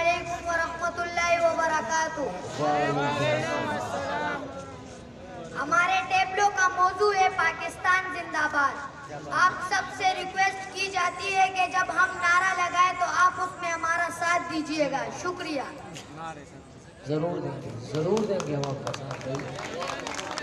अलैकुम व व बरकातहू हमारे टेबलो का मौजू है पाकिस्तान जिंदाबाद। आप सबसे रिक्वेस्ट की जाती है कि जब हम नारा लगाए तो आप उसमें हमारा साथ दीजिएगा। शुक्रिया। ज़रूर देंगे ज़रूर देंगे हम आपका साथ।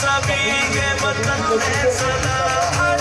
सभी के वतन है सदा